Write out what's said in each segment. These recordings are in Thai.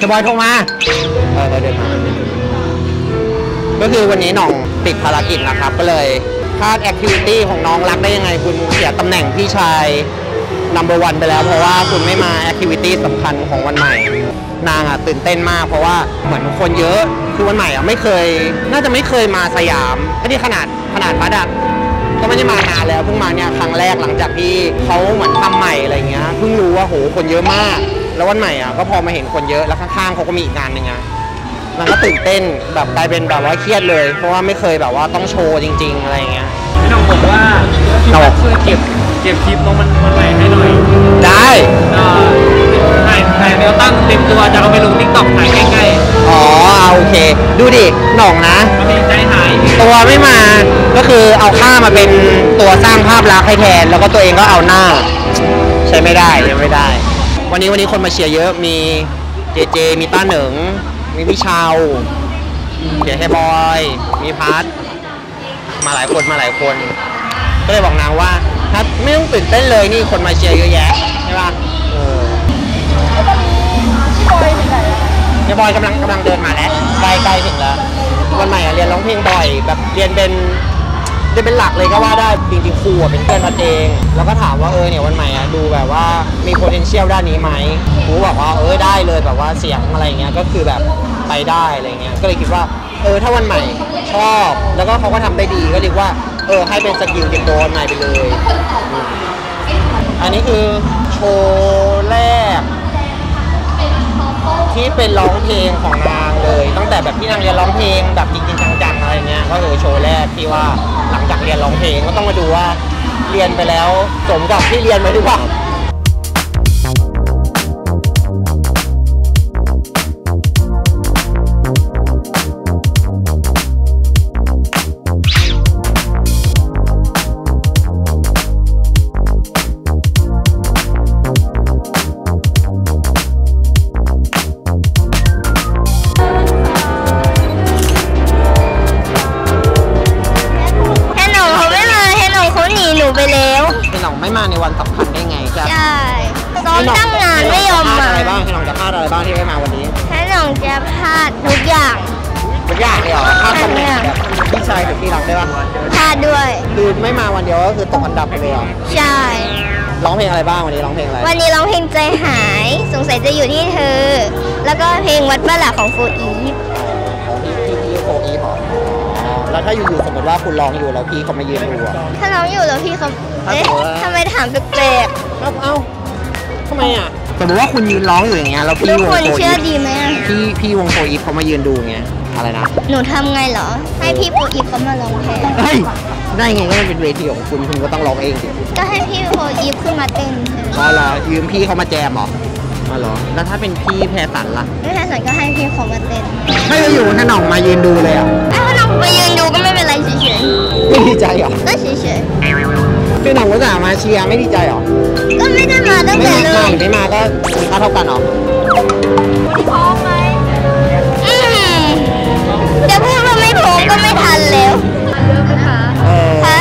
เฮียบอยโทรมาเออเดี๋ยวเดินมา ก็คือวันนี้น้องติดภารกิจนะครับ ก็เลยพลาด activity ของน้องรักได้ยังไง คุณเสียตำแหน่งพี่ชาย number one ไปแล้ว เพราะว่าคุณไม่มา activity สำคัญของวันใหม่ นางอะตื่นเต้นมากเพราะว่าเหมือนคนเยอะคือวันใหม่อะไม่เคย น่าจะไม่เคยมาสยามไม่ได้ขนาดขนาดพัดอะก็ไม่ได้มานานแล้วเพิ่งมาเนี่ยครั้งแรกหลังจากที่เขาเหมือนทำใหม่อะไรเงี้ยเพิ่งรู้ว่าโหคนเยอะมาก แล้ววันใหม่อะก็พอมาเห็นคนเยอะแล้วข้างๆเขาก็มีอีกงานหนึ่งอะมันก็ตื่นเต้นแบบกลายเป็นแบบว่าเครียดเลย เพราะว่าไม่เคยแบบว่าต้องโชว์จริง ๆ อะไรอย่างเงี้ยพี่น้องบอกว่าพี่นัทช่วยเก็บเก็บคลิปน้องมันมันใหม่ให้หน่อยได้เอ่อถ่ายถ่ายแนวตั้งเต็มตัวจะเอาไปลงทิกตอกถ่ายใกล้อ๋อเอาโอเค ดูดิหน่องนะๆบางทีใจหายตัวไม่มาก็คือเอาข้ามาเป็นตัวสร้างภาพลักษณ์ให้แทน แล้วก็ตัวเองก็เอาหน้า ใช้ไม่ได้ใช้ไม่ได้ วันนี้วันนี้คนมาเชียร์เยอะมีเจเจ มีต้าเหนิง มีพี่เชาวเดี๋ยวให้บอย มีพัทมาหลายคนมาหลายคน ก็เลยบอกนางว่าถ้าไม่ต้องตื่นเต้นเลยนี่คนมาเชียร์เยอะแยะใช่ป่ะเออพี่บอยกำลังกำลังเดินมาแล้วใกล้ใกล้ถึงแล้ววันใหม่อะเรียนร้องเพลงบ่อย แบบเรียนเป็น เรียนเป็นหลักเลยก็ว่าได้จริงๆครูเป็นเพื่อนพัดเอง แล้วก็ถามว่าเออเนี่ยวันใหม่อะดูแบบว่ามี potential ด้านนี้ไหมครูบอกว่าเออได้เลยแบบว่าเสียงอะไรเงี้ยก็คือแบบไปได้อะไรเงี้ยก็เลยคิดว่าเออถ้าวันใหม่ชอบ แล้วก็เขาก็ทำได้ดีก็เรียกว่าเออให้เป็น skill ติดตัววันใหม่ไปเลย อันนี้คือโชว์แรก ที่เป็นร้องเพลงของนางเลย ตั้งแต่แบบที่นางเรียนร้องเพลงแบบจริงๆจังๆอะไรเงี้ยก็คือโชว์แรกที่ว่าหลังจากเรียนร้องเพลงก็ต้องมาดูว่าเรียนไปแล้วสมกับที่เรียนไหมหรือเปล่า พลาดอะไรบ้างที่ไม่มาวันนี้แฮนหนงจะพลาดทุกอย่างทุกอย่างเลยเหรอพลาดตำแหน่งแบบพี่ชายกับพี่รักได้ปะพลาดด้วยคือไม่มาวันเดียวก็คือตกอันดับไปเลยเหรอใช่ร้องเพลงอะไรบ้างวันนี้ร้องเพลงอะไรวันนี้ร้องเพลงใจหาย สงสัยจะอยู่ที่เธอ แล้วก็เพลงวัดบ้านหลักของโฟอีฟของพี่พี่พี่โฟอีฟเหรออ๋อแล้วถ้าอยู่ๆสมมติว่าคุณร้องอยู่แล้วพี่เขามายืนดูอะถ้าน้องอยู่แล้วพี่เขาเอ๊ะถ้าสมมุติว่าทำไมถามแปลกเอ้าเอ้าทำไมอะ สมมติว่าคุณยืนร้องอยู่อย่างเงี้ยแล้วๆพี่ทุกวงคนโฟเชื่อีอฟดีไหมอะพี่พี่วงโฟอีฟเขามายืนดูไงอะไรนะหนูทำไงเหรอ ให้พี่โฟอีฟเขามาร้องเพลงเฮ้ยได้ไงก็มันเป็นเวทีของคุณคุณก็ต้องร้องเองสิก็ให้พี่โฟอีฟขึ้นมาเต้นอ๋อเหรอยืมพี่เขามาแจมเหรออ๋อเหรอแล้วถ้าเป็นพี่แพรสันล่ะไม่ใช่สันก็ให้พี่เขามาเต้นไม่ได้อยู่ถ้าหน่องมายืนดูเลยอะถ้าน้องไปยืนดูก็ไม่เป็นไรเฉยไม่ดีใจเหรอๆก็เฉย พี่หน่องก็จะมาเชียร์ไม่ดีใจเหรอๆก็ไม่ได้มาตั้งไม่แต่มาเริ่มามหรือไม่มาก็มีค่าเท่ากันเหรอ พร้อมไหมอืมเดี๋ยวพูดว่าไม่พร้อมก็ไม่ทันแล้วเออฮะ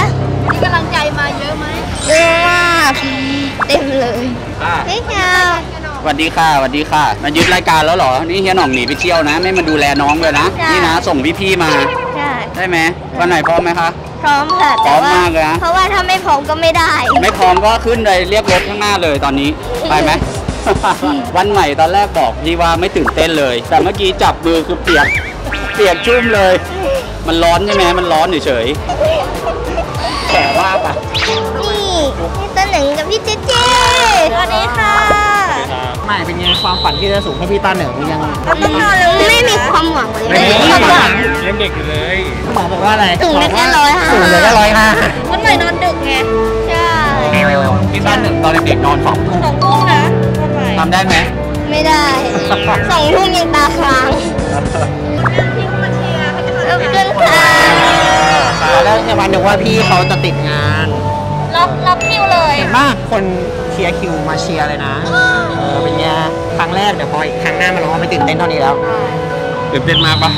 มีกำลังใจมาเยอะไหมเยอะมากเต็มเลยพี่เช้าสวัสดีค่ะสวัสดีค่ะ มายึดรายการแล้วเหรอ นี่เฮียหน่องหนีไปเที่ยวนะ ไม่มาดูแลน้องเลยนะ นี่นะ ส่งพี่ๆมา ใช่ ได้ไหมวันไหนพร้อมไหมคะ พร้อมค่ะแต่ว่าพร้อมมากเลยนะ เพราะว่าถ้าไม่พร้อมก็ไม่ได้ ไม่พร้อมก็ขึ้นเลยเรียกรถข้างหน้าเลยตอนนี้ ไปไหม วันใหม่ตอนแรกบอกพี่ว่าไม่ตื่นเต้นเลย แต่เมื่อกี้จับมือคือเปียกเปียกชุ่มเลย มันร้อนใช่ไหมมันร้อนเฉยๆแต่ว่าปะนี่พี่ต้นหนึ่งกับพี่เจเจสวัสดีค่ะใหม่เป็นไงความฝันที่จะสูงให้พี่ต้าเหนิงยังไม่มีความหวังเลยไม่มีความหวังยังเด็กอยู่เลยหมอบอกว่าอะไรสูงได้แค่ร้อยห้าสูงเลยแค่ร้อยห้าวันใหม่นอนดึกไงใช่พี่ต้านหนึ่งตอนเด็กๆนอนสองทุ่มสองทุ่มนะวันใหม่ทำได้ไหมไม่ได้สองทุ่มยังตาค้างขอบคุณค่ะแล้วในวันหนึ่งว่าพี่เขาจะติดงานรับรับคิวเลยเห็นป่ะคน เชียร์คิวมาเชียร์เลยนะเออเป็นไงครั้งแรกเดี๋ยวพออีกครั้งหน้ามาลองไม่ตื่นเต้นเท่านี้แล้วตื่นเต้นมากปะ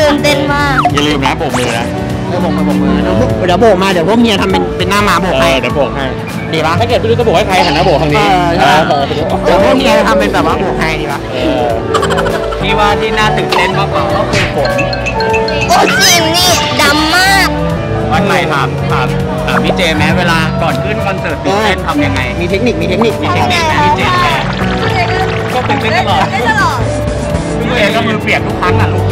ตื่นเต้นมากอย่าลืมนะโบกมือนะเดี๋ยวโบกมือโบกมือเดี๋ยวพวกเดี๋ยวโบกมาเดี๋ยวพวกเมียทำเป็นเป็นหน้าหมาโบกให้เดี๋ยวโบกให้เดีปะถ้าเกิดไม่รู้จะโบกให้ใครหันหน้าโบกทางเอนี้อใช่เออเดี๋ยวพวกนี้ทำเป็นแบบว่าโบกให้ดีปะเออพี่ว่าที่น่าตื่นเต้นมากกว่าก็คือฝนโอ้จริงนี่ดำมากวันใหม่ถามถาม ถามพี่เจแม้เวลาก่อนขึ้นคอนเสิร์ตตื่นเต้นทำยังไง มีเทคนิค มีเทคนิค มีเทคนิคพี่เจแม้ก็ตื่นเต้นตลอดได้ตลอดพี่เจก็มือเปียกทุกครั้งอะลูก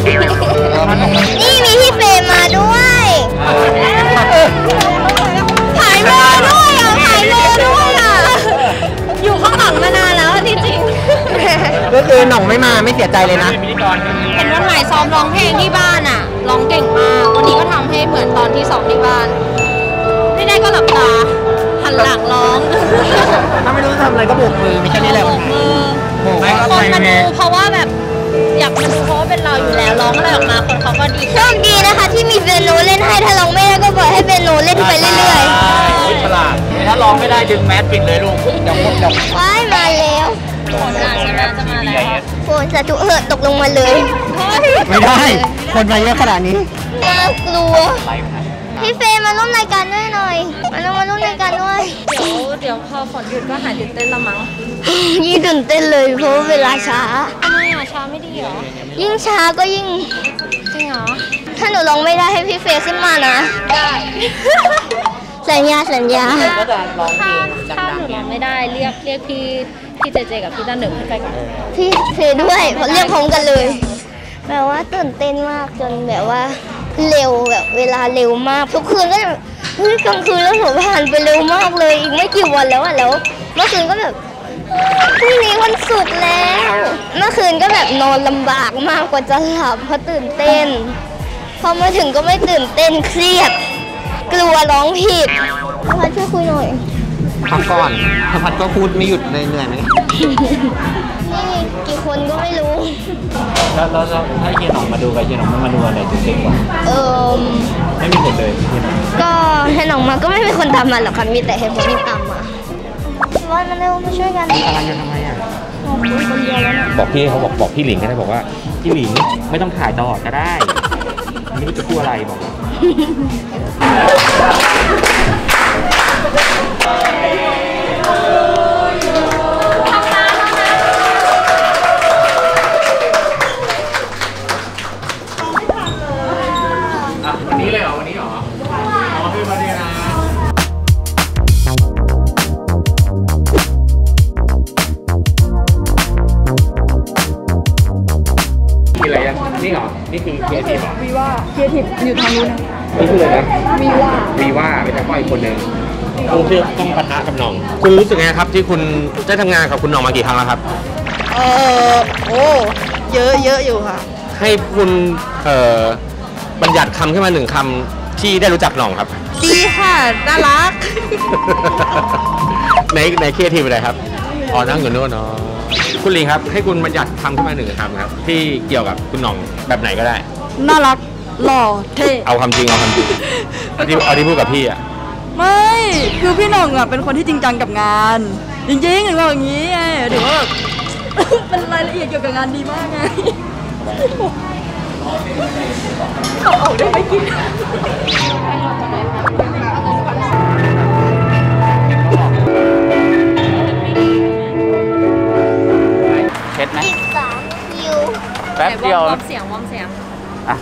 นี่มีพี่เฟรมมาด้วยถ่ายโมด้วยอะถ่ายโมด้วยอะ อยู่ข้างหลังมานานแล้วที่จริงก็คือหน่องไม่มาไม่เสียใจเลยนะพิธีกรเห็นวันใหม่ซ้อมร้องเพลงที่บ้านอะร้องเก่งมาก วันนี้ก็ทำให้เหมือนตอนที่ซ้อมที่บ้านไม่ได้ก็หลับ ตาหันหลังร้องถ้าไม่รู้จะทำอะไรก็โบกมือมีแค่นี้แหละโบกมือโบกไม่ก็คไปนมาไงดูเพราะว่าแบบอยากมาดูเพราะว่าเป็นเราอยู่แล้วร้องอะไรออกมาคนเขาก็ดีโชคดีนะคะ ที่มีเปียโนเล่นให้ถ้าร้องไม่ได้ก็ปล่อยให้เปียโนเล่นไปเรื่อยใช่ฉลาดถ้าร้องไม่ได้ดึงแมสปิดเลยลูกเดี๋ยวพวกเดี๋ยวๆว้ายมาแล้วคนอะจะมาจะมาแล้วโฟนสาธุเออตกลงมาเลย ไม่ได้คนมาเยอะขนาดนี้น่ากลัวไลฟ์นะ พี่เฟรมมาร่วมรายการด้วยหน่อย มาร่วมมาร่วมรายการด้วย เดี๋ยวเดี๋ยวพอฝนหยุดก็หายตื่นเต้นละมั้งยิ่งตื่นเต้นเลยเพราะว่าเวลาช้าทำไมอะช้าไม่ดีเหรอ ยิ่งช้าก็ยิ่ง จริงเหรอ ถ้าหนูร้องไม่ได้ให้พี่เฟรมขึ้นมานะ ได้ สัญญาสัญญา ก็จะร้องเพลถ้างถ้าหนูร้องไม่ได้เรียกเรียกพี่พี่เจเจกับพี่ด้านหนึ่งขึ้นไปก่อนพี่เฟรมด้วยเพราะเรียกพร้อมกันเลย แบบว่าตื่นเต้นมากจนแบบว่า เร็วแบบเวลาเร็วมาก ทุกคืนก็แบบเฮ้ยกลางคืนแล้วหัวผ่านไปเร็วมากเลย อีกไม่กี่วันแล้วอะแล้วเมื่อคืนก็แบบพรุ่งนี้วันศุกร์แล้ว เมื่อคืนก็แบบนอนลำบากมากกว่าจะหลับเพราะตื่นเต้น พอมาถึงก็ไม่ตื่นเต้นเครียด กลัวร้องผิดพัดช่วยคุยหน่อย พักก่อนถ้าพัดก็พูดไม่หยุดเลยเหนื่อยไหมนี่กี่คนก็ไม่รู้ แล้วแล้วแล้วถ้าเฮียหน่องมาดูกับเฮียหน่องไม่มาดูอะไรตื่นเต้นกว่าเออไม่มีผลเลยเฮียหน่องก็ให้น้องมาก็ไม่มีคนตามมาหรอกค่ะมีแต่ให้ผมที่ตามมาวันมาเร็วมาช่วยกันอะไรอยู่ทำไมอะบอกพี่เขาบอกบอกพี่หลิงก็ได้บอกว่าพี่หลิงไม่ต้องถ่ายตลอดก็ได้ไม่รู้จะพูดอะไรบอก รู้สึกไงครับที่คุณได้ทำงานกับคุณน้องมากี่ครั้งแล้วครับ เออโอ้เยอะเยอะอยู่ค่ะ ให้คุณเอ่อบัญญัติคำขึ้นมาหนึ่งคำที่ได้รู้จักน้องครับ ดีค่ะน่ารัก ในในครีเอทีฟอะไรครับอ๋อนั่งอยู่โน่นเนาะคุณหลิงครับ ให้คุณบัญญัติคำขึ้นมาหนึ่งคำครับ ที่เกี่ยวกับคุณน้องแบบไหนก็ได้ น่ารักหล่อเท่เอาความจริงเอาความจริงเอาที่เอาที่พูดกับพี่อะ ไม่คือพี่หน่องอะเป็นคนที่จริงจังกับงาน จริงๆถึงบอกอย่างนี้ไงถือว่าแบบเป็นรายละเอียดเกี่ยวกับงานดีมากไงเขาออกได้ไม่กินเช็ดไหมอีกสามคิวแป๊บเดียววอร์มเสียงวอร์มเสียง อะ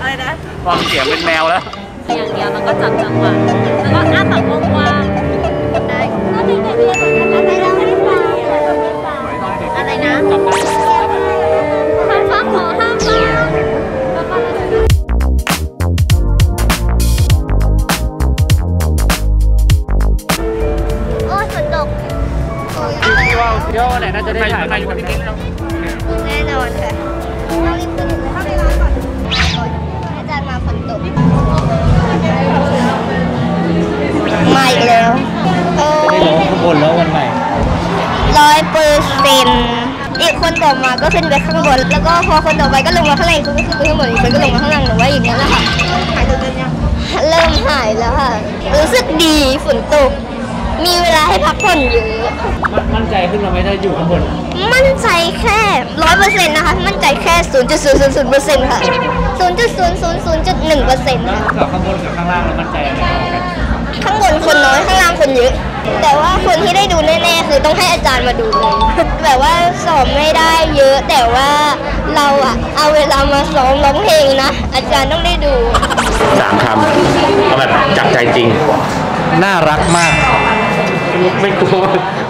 อะไรนะฟังเสียงเป็นแมวแล้ว อย่างเดียวแล้วก็จับจังหวะแล้วก็อ้าปากกว้างๆได้ ก็พอคนต่อไปก็ลงมาข้างล่างอีกคนก็ขึ้นไปข้างบนอีกคนก็ลงมาข้างล่างหนูว่าอย่างนี้แหละค่ะหายตัวยังเริ่มหายแล้วค่ะ รู้สึกดีฝนตก มีเวลาให้พักผ่อนเยอะ มั่นใจขึ้นมาไหมถ้าอยู่ข้างบน มั่นใจแค่ร้อยเปอร์เซ็นต์นะคะ มั่นใจแค่ศูนย์จุดศูนย์ศูนย์ศูนย์เปอร์เซ็นต์ค่ะศูนย์จุดศูนย์ศูนย์ศูนย์จุดหนึ่งเปอร์เซ็นต์ค่ะกับข้างบนกับข้างล่างแล้วมั่นใจอะไรกันข้างบนคนน้อยข้างล่างคนเยอะ แต่ว่าคนที่ได้ดูแน่ๆคือต้องให้อาจารย์มาดูเลย แบบว่าสอบไม่ได้เยอะ แต่ว่าเราอะเอาเวลามาซ้อมร้องเพลงนะ อาจารย์ต้องได้ดู สามคำเอาแบบจากใจจริง น่ารักมาก ไม่กลัว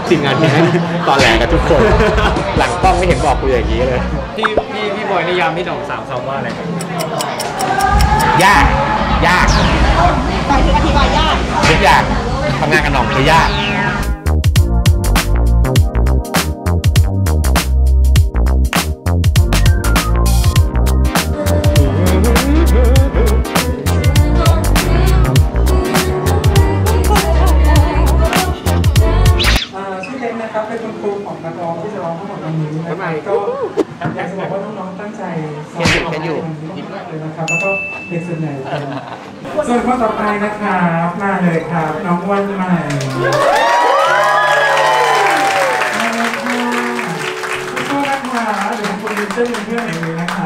ทีมงานที่ให้ตอนแหลกับทุกคน หลังกล้องไม่เห็นบอกกูอย่างนี้เลย พี่พี่พี่บอยนิยามพี่หน่องสามคำว่าอะไรครับยาก ยากอธิบายยากทุกอย่างทำงานกับหน่องคือยาก เด็นส่วนใหญ่เป็นส่วนคนต่อไปนะครับมาเลยครับน้องวันใหม่มาเลยค่ะสู้ๆนะคะเดี๋ยวคุณเต้นเป็นเพื่อนหน่อยเลยนะคะ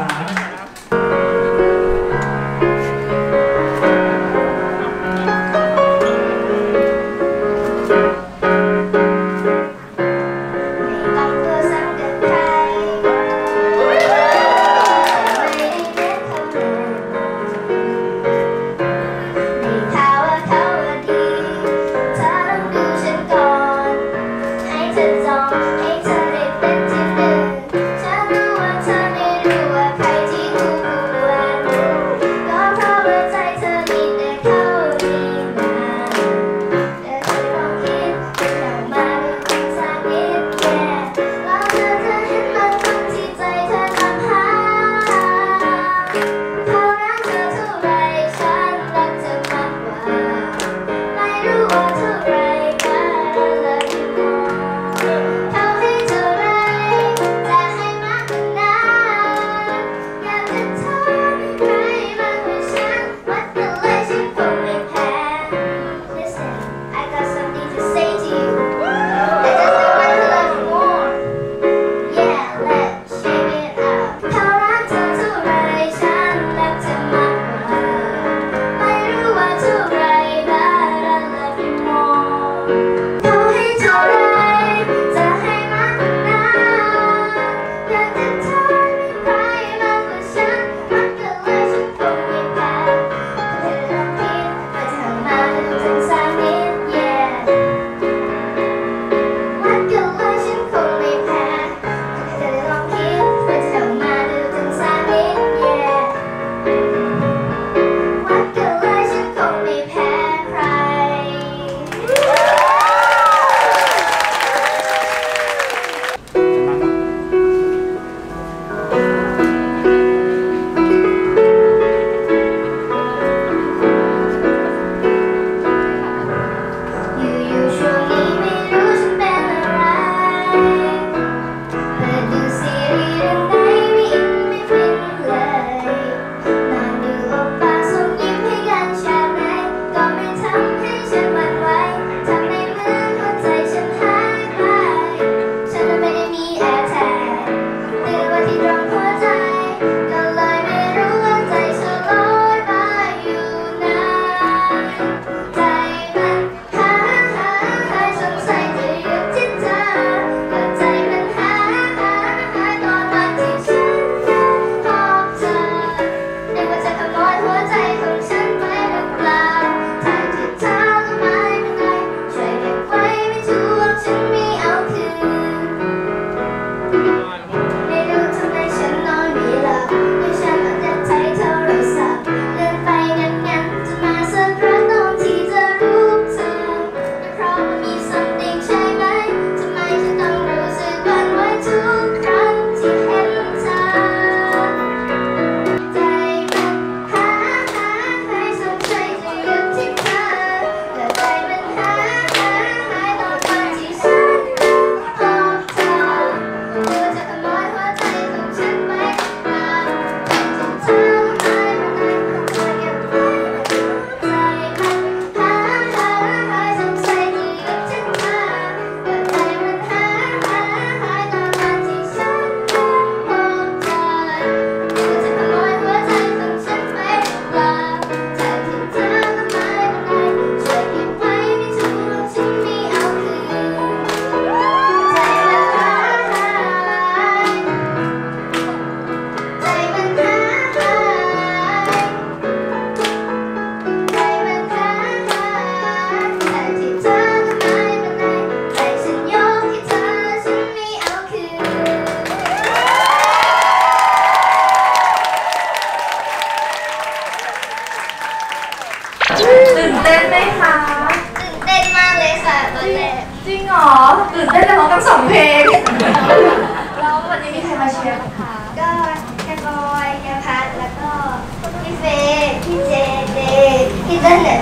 ได้แล้ว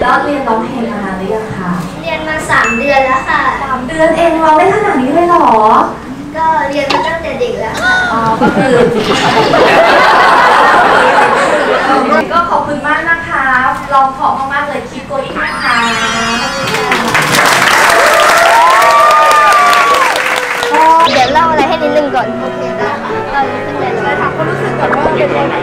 แล้วเรียนร้องเพลงมานานหรือยังคะเรียนมาสามเดือนแล้วค่ะ สามเดือนเองร้องได้ขนาดนี้เลยเหรอ ก็เรียนมาตั้งแต่เด็กแล้วค่ะอ๋อก็คือก็ขอบคุณมากนะคะร้องเพราะมากๆเลยคลิปโกอีกนะคะ กก่อนว่าเป็นยังไง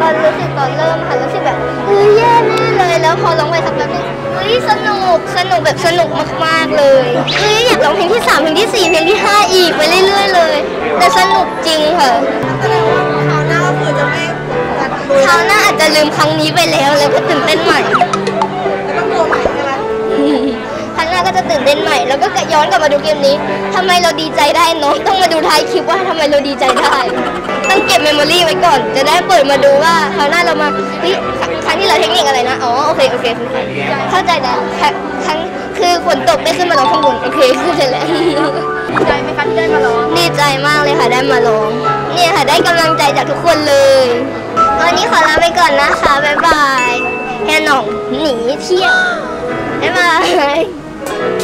ตอนรู้สึกตอนเริ่มค่ะรู้สึกแบบเฮ้ยแย่แน่เลย แล้วพอร้องไปสักแป๊บนึงเฮ้ยสนุกสนุกแบบสนุกมากๆเลยเฮ้ยอยากร้องเพลงที่สามเพลงที่สี่เพลงที่ห้าอีกไปเรื่อย ๆ เลย แต่สนุกจริงค่ะแสดงว่าคราวหน้าก็คือจะไม่คราวหน้าอาจจะลืมครั้งนี้ไปแล้วแล้วก็ตื่นเต้นใหม่ต้องตัวใหม่ใช่ไหม ครั้งหน้าก็จะตื่นเต้นใหม่ แล้วก็ย้อนกลับมาดูเกมนี้ทำไมเราดีใจได้เนาะต้องมาดูท้ายคลิปว่าทำไมเราดีใจได้ ต้องเก็บ memory ไว้ก่อน จะได้เปิดมาดูว่าคราวหน้าเรามาเฮ้ยครั้งที่เราเทคนิคอะไรนะ อ๋อ โอเค โอเค เข้าใจแล้วครั้งครั้งคือฝนตกได้ขึ้นมาร้องข้างบน โอเคเข้าใจแล้วดีใจไหมคะที่ได้มาร้องดีใจมากเลยค่ะได้มาร้อง เนี่ยค่ะได้กำลังใจจากทุกคนเลยวันนี้ขอลาไปก่อนนะคะ บ๊ายบายแค่หน่องหนีเที่ยวบ๊ายบาย Thank you.